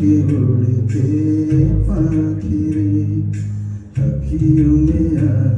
के उड़ते पाखी रे अखियों में आ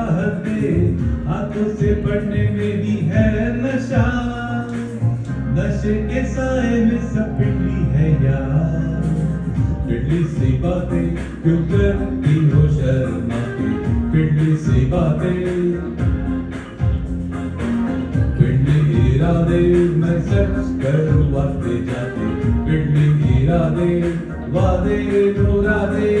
हाथों से पढ़ने में भी है नशा। नशे के साए में सब पिटली है यार। पिटली सी बातें क्यों करती हो शर्मा? पिटली सी बातें। पिटली इरादे मैं सच करूँ वादे जाते। पिटली इरादे, वादे, मुरादे। ये